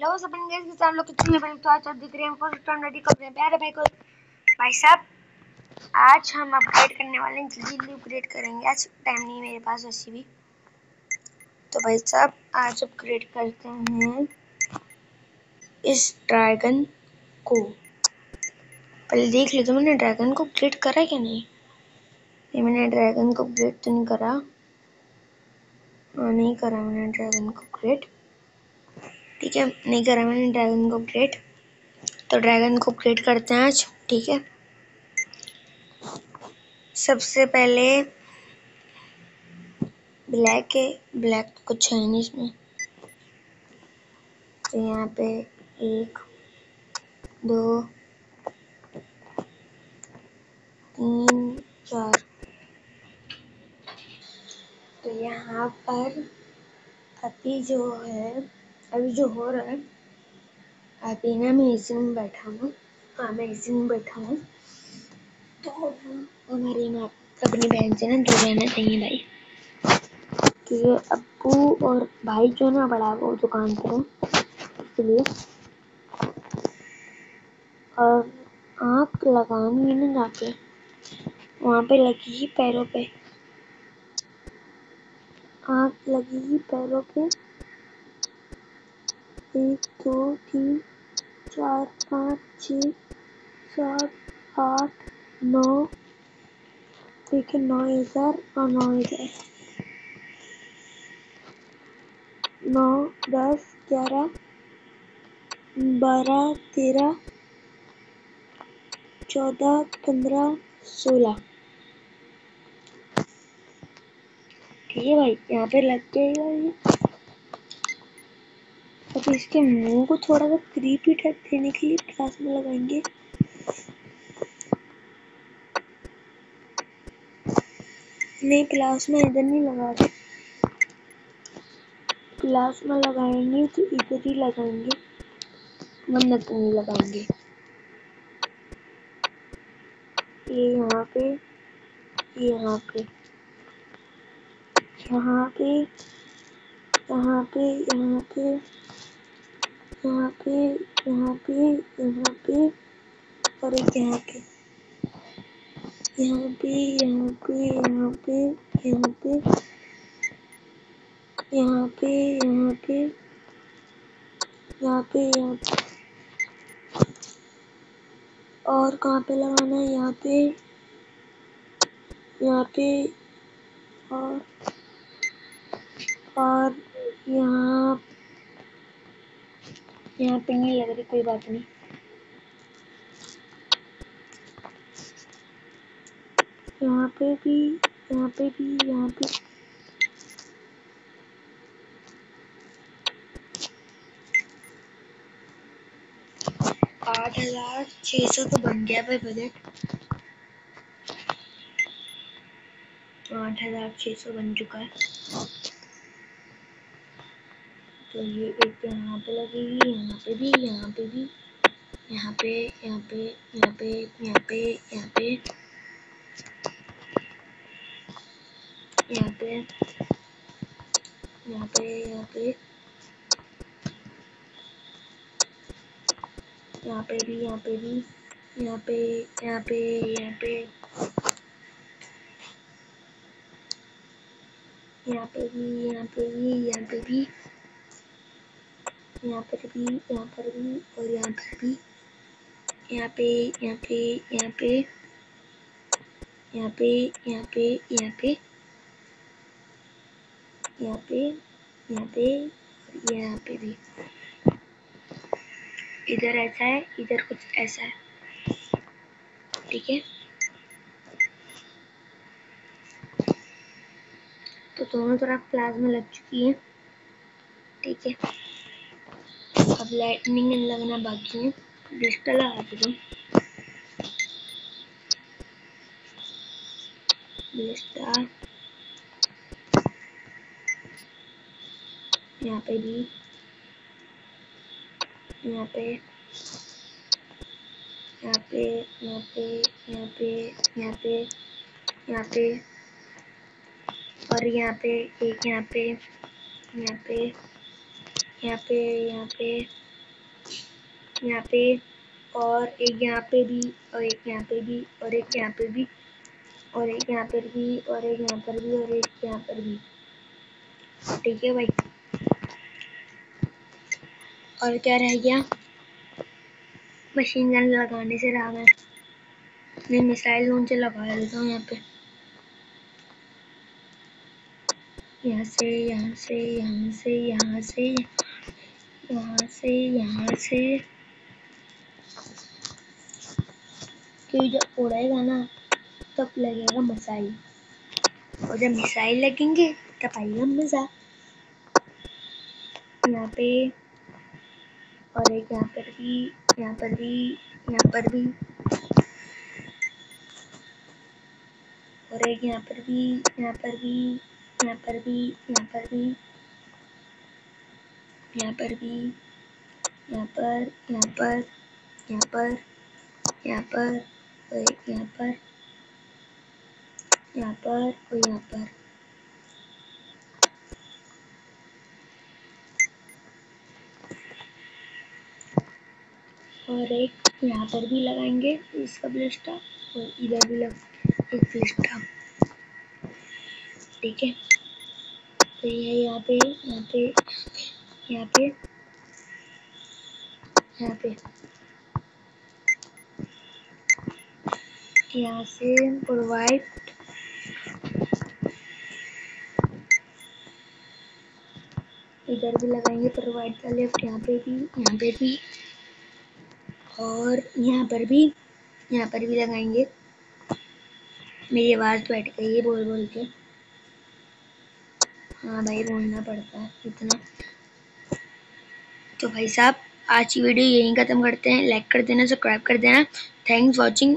लो सब गैस के लोग बने तो आज दिख रहे हैं फ़र्स्ट स्टैंडर्ड को अपने प्यारे भाई को भाई साहब आज हम अपग्रेड करने वाले हैं जल्दी अपग्रेड करेंगे आज टाइम नहीं मेरे पास वैसे भी तो भाई साहब आज अपग्रेड करते हैं इस ड्रैगन को पहले देख लेते मैंने ड्रैगन को अपग्रेड करा क्या नहीं मैंने ड्रैगन को अपग्रेड तो नहीं करा नहीं करा मैंने ड्रैगन को अपग्रेड ठीक है, नहीं करा मैंने ड्रैगन को अपग्रेड तो ड्रैगन को अपग्रेड करते हैं आज, ठीक है? सबसे पहले ब्लैक है ब्लैक तो कुछ है नहीं इसमें। तो यहाँ पे एक, दो, तीन, चार। तो यहाँ पर अभी जो है अभी जो हो रहा है अभी ना मैं इसी में बैठा हूँ। हाँ मैं इसी में बैठा हूँ। तो हमारे यहाँ अपनी बहन से ना दूर रहना चाहिए भाई। क्योंकि अब्बू और भाई जो ना बड़ा वो दुकान पर है, इसलिए। और आँख लगानी है ना जाके, वहाँ पे लगेगी पैरों पे। आँख लगेगी पैरों पे। एक, दो, तीन, चार, पाँच, छ, सात, आठ, नौ देखिए नौ हज़ार और नौ हज़ार। नौ, दस, ग्यारह, बारह, तेरह, चौदह, पंद्रह, सोलह। ठीक है भाई, यहाँ पे लग जाएगा अब इसके मुँह को थोड़ा सा क्रीपी टाइप देने के लिए प्लास में लगाएँगे। नहीं प्लाज्मा इधर नहीं लगा रहे। प्लाज्मा लगाएँगे तो इधर ही लगाएँगे। मन्नत तो नहीं लगाएँगे। ये यहाँ पे, ये यहाँ पे यहाँ पे यहाँ पे यहाँ पे। यहाँ पे यहाँ पे यहाँ पे और एक यहाँ पे यहाँ पे यहाँ पे यहाँ पे यहाँ पे यहाँ पे यहाँ पे यहाँ पे यहाँ पे और कहाँ पे लगाना है यहाँ पे यहाँ पे और और यहाँ यहाँ पे नहीं लग रही, कोई बात नहीं। यहाँ पे भी, यहाँ पे भी, यहाँ पे। आठ हज़ार छह सौ तो बन गया भाई बजट। आठ हज़ार छह सौ बन चुका है। तो ये एक यहाँ पे लगेगी यहाँ पे भी, यहाँ पे भी। यहाँ पे यहाँ पे यहाँ पे यहाँ पे यहाँ पे। यहाँ पे यहाँ पे यहाँ पे। यहाँ पे भी, यहाँ पे भी, यहाँ पे यहाँ पे यहाँ पे। यहाँ पे भी, यहाँ पे भी, यहाँ पे भी। यहाँ पर भी, यहाँ पर भी और यहाँ पर भी। यहाँ पे यहाँ पे यहाँ पे। यहाँ पे यहाँ पे यहाँ पे। यहाँ पे यहाँ पे यहाँ पे भी। इधर ऐसा है, इधर कुछ ऐसा है। ठीक है? तो दोनों तरफ़ प्लाज्मा लग चुकी है। ठीक है? अब लाइटनिंग लगना बाकी है। डिस्टल लगा दो ब्लिस्टर यहाँ पे भी। यहाँ पे। यहाँ पे यहाँ पे यहाँ पे यहाँ पे यहाँ पे। और यहाँ पे, एक यहाँ पे यहाँ पे। यहाँ पे यहाँ पे यहाँ पे, और एक यहाँ पे भी, और एक यहाँ पे भी, और एक यहाँ पे भी, और एक यहाँ पर भी, और एक यहाँ पर भी, और एक यहाँ पर भी। ठीक है भाई। और क्या रह गया? मशीन गन लगाने से रहा मैं। मैं मिसाइल लॉन्चर लगा देता हूँ यहाँ पे। यहाँ से यहाँ से यहाँ से यहाँ से। यहाँ से यहाँ से। क्योंकि जब उड़ेगा ना, तब लगेगा मिसाइल। और जब मिसाइल लगेंगे, तब आएगा मज़ा। यहाँ पे, और एक यहाँ पर भी, यहाँ पर भी, यहाँ पर भी। और एक यहाँ पर भी, यहाँ पर भी, यहाँ पर भी, यहाँ पर भी। यहाँ पर भी, यहाँ पर यहाँ पर यहाँ पर यहाँ पर, और यहाँ पर यहाँ पर, और यहाँ पर। और एक यहाँ पर भी लगाएँगे इसका ब्लिस्टा और इधर भी लग, एक ब्लिस्टा ठीक है? तो ये यहाँ पे यहाँ पे यहाँ पे। यहाँ पे। यहाँ से प्रोवाइड इधर भी लगाएँगे प्रोवाइड का लेफ़्ट यहाँ पे भी, यहाँ पे भी। और यहाँ पर भी, यहाँ पर भी लगाएँगे। मेरी आवाज़ तो बैठ गई है बोल बोल के। हाँ भाई बोलना पड़ता है, इतना। तो भाई साहब, आज की वीडियो यहीं ख़त्म करते हैं। लाइक कर देना सब्सक्राइब कर देना। Thanks watching